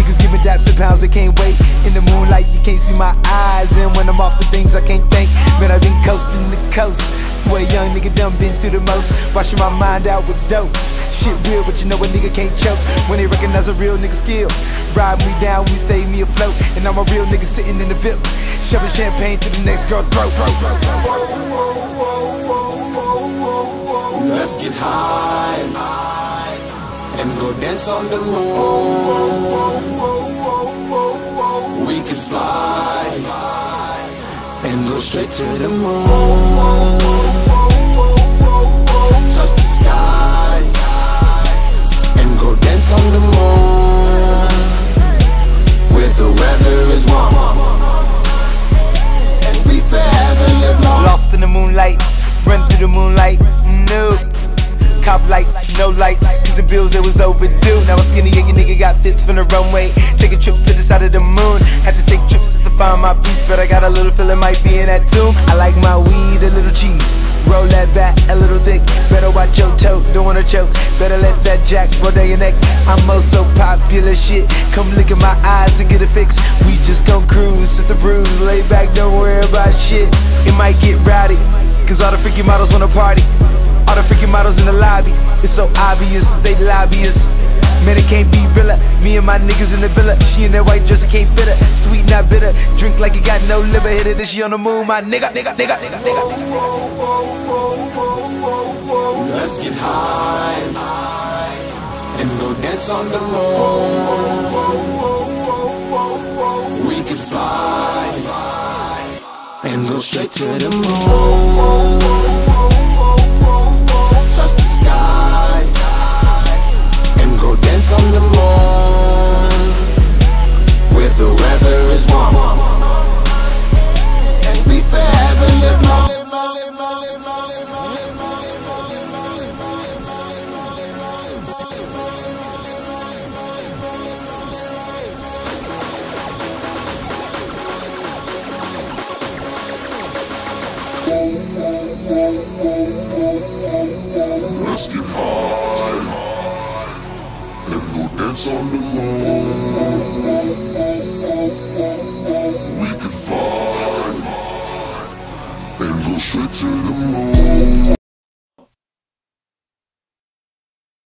Niggas giving daps and pounds, they can't wait. In the moonlight, you can't see my eyes. And when I'm off the things I can't think, man, I've been coasting the coast. Swear, young nigga done been through the most. Washing my mind out with dope. Shit real, but you know a nigga can't choke when they recognize a real nigga skill. Ride me down, we save me afloat, and I'm a real nigga sitting in the VIP, shoving champagne to the next girl throat. throat. Let's get high and go dance on the moon. We could fly and go straight to the moon. bills, it was overdue. Now I'm skinny and your nigga got fits from the runway. Taking trips to the side of the moon. Had to take trips to find my peace, but I got a little feeling might be in that tomb. I like my weed, a little cheese. Roll that back, a little dick. Better watch your toe, don't wanna choke. Better let that jack roll down your neck. I'm oh so popular shit. Come look in my eyes and get a fix. We just gon' cruise, hit the bruise, lay back, don't worry about shit. It might get rowdy, cause all the freaky models wanna party. All the freaking models in the lobby, it's so obvious they lobbyists. Man, it can't be realer. Me and my niggas in the villa. She in that white dress, it can't fit her. Sweet, not bitter. Drink like you got no liver. Hit it, and she on the moon, my nigga, nigga, nigga, nigga, nigga. Let's get high and go dance on the moon. We could fly and go straight to the moon. Let's get high and go dance on the moon. We can fly and go straight to the moon.